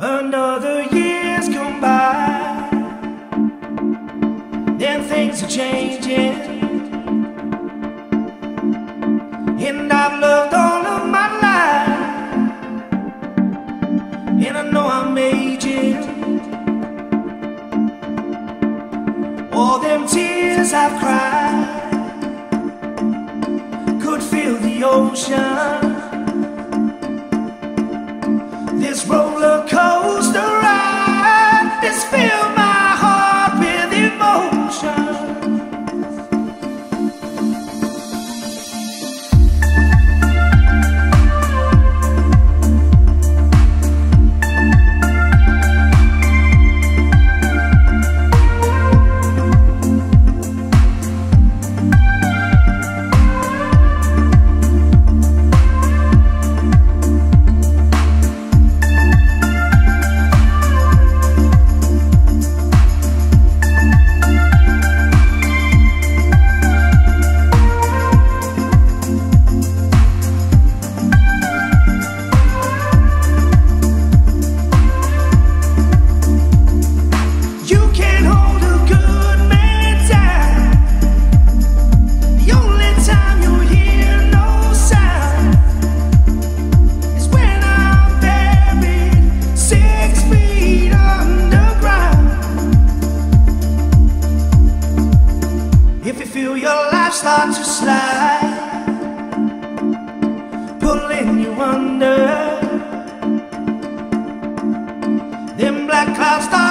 Another year's gone by, and things are changing. And I've loved all of my life, and I know I'm aging. All them tears I've cried could fill the ocean. Your life start to slide, pulling you under, them black clouds start.